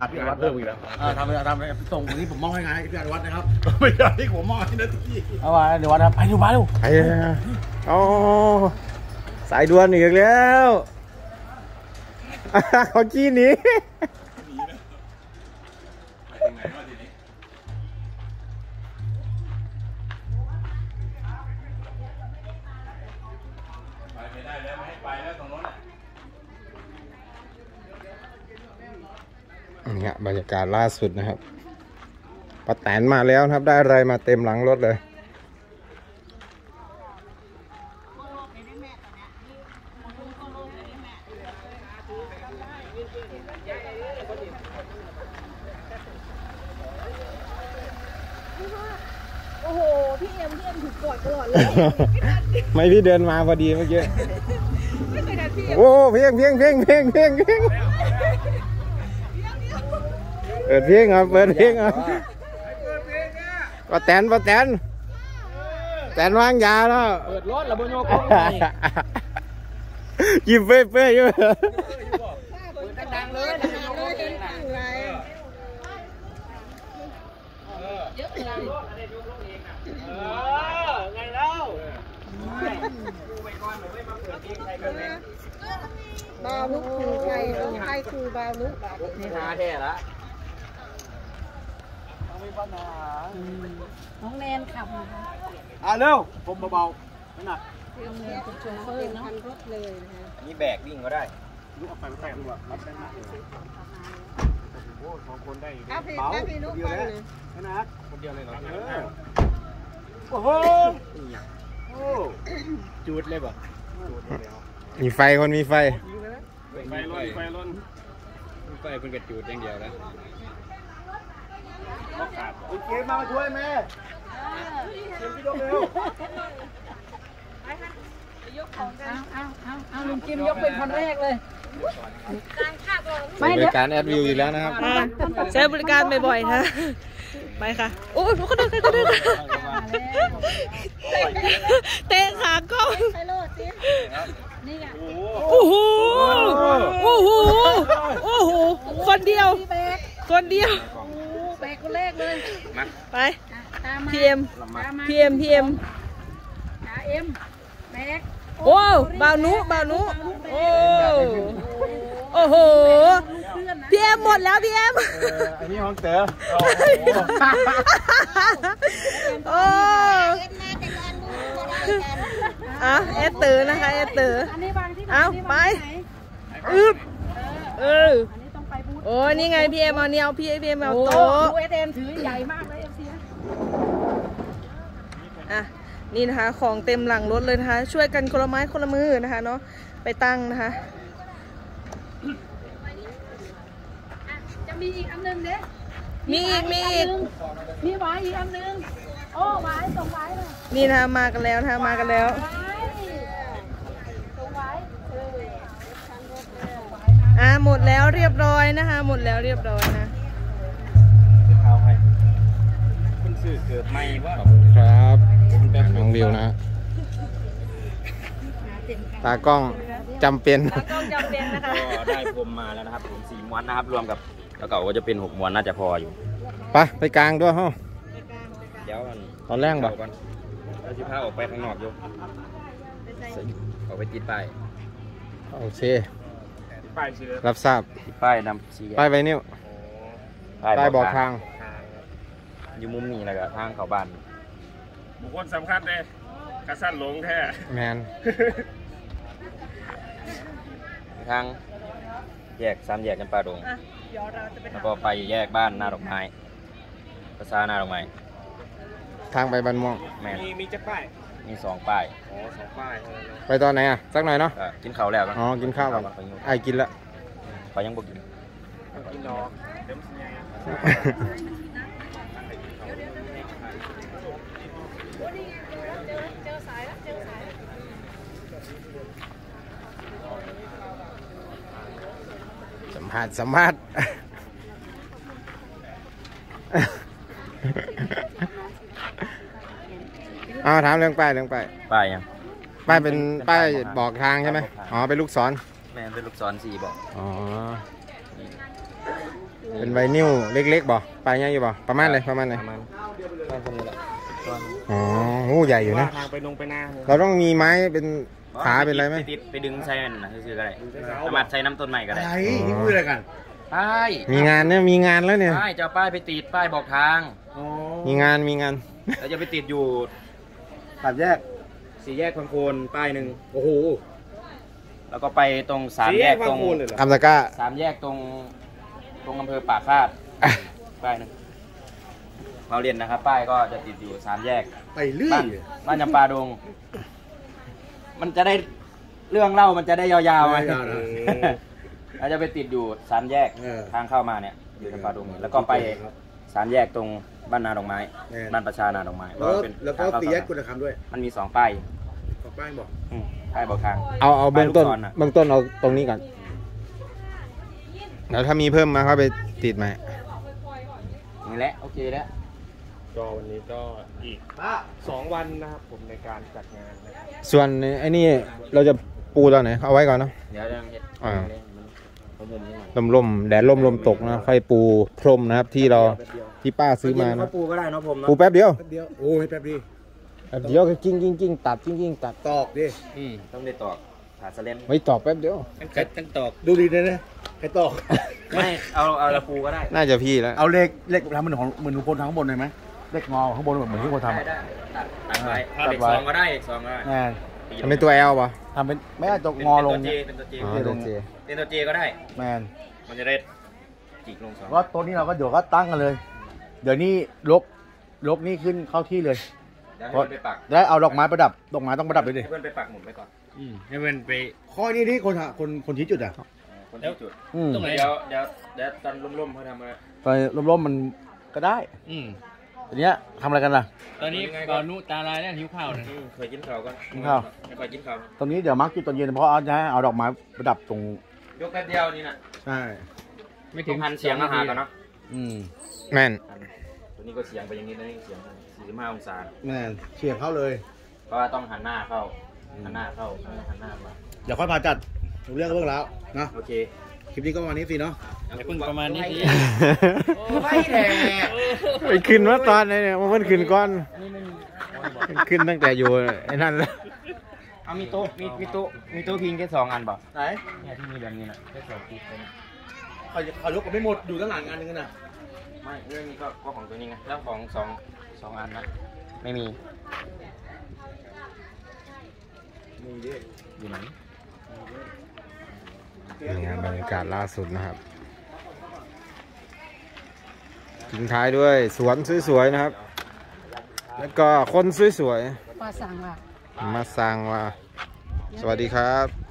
อัดพี่อนุวัฒน์เพิ่มอีกแล้วเออทำไปทำไปส่งวันนี้ผมมอบให้งานให้พี่อนุวัฒน์นะครับ ไม่ใช่ที่ผมมองให้นะที่เอาไว้เดี๋ยววัฒน์ครับไปดูบ้านดูไอ้โอ้สายด่วนอีกแล้วเขาจี้หนีากาศล่าสุดนะครับป้าแตนมาแล้วนะครับ ได้อะไรมาเต็มหลังรถเลย โอ้โห พี่เอ็มพี่เอ็มถูกกอดตลอดเลยไม่พี่เดินมาพอดีเมื่อกี้ ไม่เคยทันพี่เอ็มโอ้เพียงเพียงเพียงเพียงเพียง เพียงเปิดเพลงครับ เปิดเพลงครับป้าแตนป้าแตน แตนวางยาแล้ว เปิดรถแล้วบนโยกยิ้มเฟ้ยเฟ้ยอยู่ดังเลยดังเลยดังเลยเยอะเลยเออไงแล้วบาวนุคือใครแล้วใครคือบาวนุนี่หาแท้ละ น้องแนนขับนะคะอะเร็วผมเบาๆนั่นน่ะน้องแนนเป็นโชเฟอร์เนาะรถเลยนะคะนี่แบกวิ่งก็ได้ลุกออกไปไม่ใช่ตำรวจรับได้มากเลยโอ้สองคนได้อยู่เอาพี่เบาเอาพี่นุ๊กเดีไปยวเลเลยยนะคนเดียวเลยเหรอเออโอ้โหโอ้จูดเลยป่ะจูดเลยแล้วมีไฟคนมีไฟไฟล้นไฟล้นไฟเป็นกระจูดอย่างเดียวแล้ว โอเคมามาช่วยแม่เชิญพี่ยกเร็วเอาเอาเอาเอาลุงจิมยกเป็นคนแรกเลยบริการแอดวิวอีกแล้วนะครับใช้บริการบ่อยๆนะไปค่ะ โอ้ยเขาเดินเขาเดินเตะขากล้องไปโลดสินี่ไงโอ้โหโอ้โหโอ้โหคนเดียวพี่แบกคนเดียวโอ้แบก คนแรกเลยไปอะตามมาพีเอ็มตามมาพีเอ็มพีเอ็มขาเอ็มแบกโอ้บาวนุบาวนุโอ้โอ้โหพีเอ็มหมดแล้วพีเอ็มอันนี้ห้องเต๋อโอ้อะเอสเตอร์นะคะเอสเตอร์อันนี้วางที่ไหนเอานนี้ไปวางที่ไหนอึบเออ โอ้นี่ไงพี่เอ็มเอาเนี่ยเอาพี่พี่เอ็มเอาโอ้โต๊ะดูเอเอ็มถือใหญ่มากเลยเอฟซีอะนี่นะคะของเต็มหลังรถเลยนะคะ ช่วยกันคนละไม้คนละมือนะคะเนาะไปตั้งนะคะจะมีอีกอันหนึงเด้มีอีกมีอีกมีหวายอีกอันหนึงโอ้หวายส่งหวายเลยนี่นะคะมากันแล้วนะคะมากันแล้ว หวายส่งหวายเออ อะหมดแล้วเรียบร้อยนะคะ หมดแล้วเรียบร้อยนะเอาใครคุณสื่อเกิดไม่ว่าขอบคุณครับน้องวิวนะ ตากล้องจำเป็นต้องจำเป็นนะคะก็ได้พรมมาแล้วนะครับผมสี่ม้วนนะครับ รวมกับแล้วก็ก็จะเป็นหกม้วนน่าจะพออยู่ไปไปกลางด้วยเฮ้าเดี๋ยวมันตอนแรกบอกก่อนแล้วสิพาออกไปข้างนอกอยู่ออกไปติดป้ายโอเค ไปสิเลยรับทราบติดป้ายนำสีแยกป้ายไวนิ้วป้ายบอกทางอยู่มุมนี้แล้วก็ทางเข้าบ้านบุคคลสำคัญเลยกระสั้นหลงแท้แมนทางแยกสามแยกกันป่าดงอะเดี๋ยวเราจะไปแล้วทำก็ไปแยกบ้านหน้าดอกไม้ภาษาหน้าดอกไม้ทางไปบันม่วงแม่นมีมีจักรป้าย มีสองป้ายอ๋อสองป้ายเท่านั้นเนอะไปตอนไหนอะ สักหน่อยเนาะ ก็กินข้าวแล้วกันอ๋อ กินข้าวก่อนไปอยู่ไอ้กินแล้วเขายังบ่กินกินดอกเต็มสิไงสัมภาษณ์สัมภาษณ์ อาถามเรื่องป้ายเรื่องป้ายป้ายยังป้ายเป็นเป็นป้ายป้ายบอกทางใช่ไหมบอกทางอ๋อเป็นลูกศรแม่นเป็นลูกศรสีบอกอ๋อเป็นไวนิวเล็กๆบ่ปลายใหญ่อยู่บ่ประมาณเลยประมาณไหนประมาณประมาณเท่านี้แหละประมาณอ๋อโอ้ใหญ่อยู่นะทางไปลงไปหน้าเราต้องมีไม้เป็นขาเป็นอะไรไหมปติดไปดึงใส่มันนะซื้อๆก็ได้สามารถใส่น้ำต้นใหม่ก็ได้นี่พูดอะไรกันป้ายมีงานเนี่ยมีงานแล้วเนี่ยป้ายจะเอาป้ายไปติดป้ายบอกทางอ๋อมีงานมีงานแล้วจะไปติดอยู่ ตัดแยกสี่แยกพังโคนป้ายหนึ่งโอ้โหแล้วก็ไปตรงสามแยกตรงอัมตะกร้าสามแยกตรงตรงอำเภอป่าคาดป้ายหนึ่งเราเรียนนะครับ ป้ายก็จะติดอยู่สามแยกไปเรื่อบ้ายนบ้านจำปาดง มันจะได้เรื่องเล่ามันจะได้ยาวๆไหมยาวๆนะเราจะไปติดอยู่สามแยกเออทางเข้ามาเนี่ยอยู่จำปาดงแล้วก็ไปสามแยกตรง บ้านนาดอกไม้ แน่ บ้านประชานาดอกไม้แล้วเป็นแล้วก็ทางเข้าตีแยกกุสามณธรรมด้วยมันมีสองป้ายขอบบ้านบอกอืมป้ายบอกทาง เอาเอาเบื้องต้น ไปลูกศรน่ะ เบื้องต้นเอาตรงนี้ก่อนแล้วถ้ามีเพิ่มมาเข้าไปติดไหมนี่แหละโอเคแล้ว ก็วันนี้ก็อีกสองวันนะครับผมในการจัดงานนะครับ ส่วนไอ้นี่เราจะปูตอนไหนเอาไว้ก่อนเนาะ เดี๋ยวจะเฮ็ดอ่ามันผมผมนี่หน่อย ลมลมๆแดดลมลมตกนะค่อยปูพรมนะครับที่เรา ที่ป้าซื้อมาเย็นนะก็ปูก็ได้เนาะผมเนาะปูแป๊บเดียวแป๊บเดียวโอ้ยแป๊บดีแป๊บเดียวก็กิ้งกิ้งกิ้งตัดกิ้งกิ้งตัดตอกดิอืมต้องได้ตอกขาสเลนไม่ตอบแป๊บเดียวตั้งตอกดูดีเลยนะใครตอกไม่เอาเอาละปูก็ได้ น่าจะพี่แล้วเอาเลขเลขทำเหมือนของเหมือนลุงพลทางข้างบนเลยไหมเลขงอข้างบนเหมือนที่คนทำได้อะได้ตัดตัดไว้ตัเอาดเด็กไว้สองก็ได้เด็กสองก็ได้แน่ทำเป็นตัวแอลป่ะทำเป็นไม่อาจจะเป็นงอลงเป็นเนี่ยตัวเจอ๋อเป็นตัตัววเจเจเป็นตัวเจก็ได้แมนมันจะได้จิกลงสองก็ตัวนี้เราก็เดี๋ยวก็ตั้งกันเลย เดี๋ยวนี้ลกลกนี่ขึ้นเข้าที่เลย เดี๋ยวให้เพื่อนไปปักได้เอาดอกไม้ประดับดอกไม้ต้องประดับด้วยดิให้เพื่อนไปปักหมุดไว้ก่อนให้มันไป ข้อนี้ที่คนหาคนคนชี้จุดอะคนที่จุด อืมตรงไหน เดี๋ยวเดี๋ยวเดี๋ยวตอนร่มๆเขาทำอะไร ตอนร่มๆมันก็ได้อืมทีเนี้ยทำอะไรกันล่ะ ตอนนี้ก่อนนู้ตาลายแล้วหิวข้าวนะ อืมเคยกินข้าวก่อนกินข้าวไม่ค่อยกินข้าวตรงนี้เดี๋ยวมาร์กจุดตอนเย็นเพราะเอาจะให้เอาดอกไม้ประดับตรงยกแป๊บเดียวนี่นะใช่ไม่ถึงพันเสียงอาหารก่อนเนาะ อืมแม่นตัวนี้ก็เสียงไปอย่างนี้นะนี่เสียง45องศาแม่นเฉียบเข้าเลย เพราะว่าต้องหันหน้าเข้าหันหน้าเข้าหันหน้ามาเดี๋ยวค่อยพาจัดรู้เรื่องก็เรื่องแล้วนะโอเคคลิปนี้ก็ประมาณนี้สิเนาะอย่าเพิ่งประมาณนี้สิไม่แดกไปขึ้นว่าตอนไหนเนี่ยมันขึ้นก้อนขึ้นตั้งแต่อยู่ไอ้นั่นแล้วเอามีโต๊ะมีมีโต๊ะมีโต๊ะพิงแค่สองอันเปล่าไหนเนี่ยที่มีแบบนี้นะแค่สองพิง เขาเขายกกันไม่หมดอยู่ด้านหลังงานนึงกันนะไม่เรื่องนี้ก็ก็ของตัวนี้ไงแล้วของสองสองอันนะไม่มีนี่ดิอยู่ไหนนี่งานบรรยากาศล่าสุดนะครับทิ้งท้ายด้วยสวนสวยๆนะครับ แล้วก็คนสวยมาสั่งอะๆมาสร้างว่าสวัสดีครับ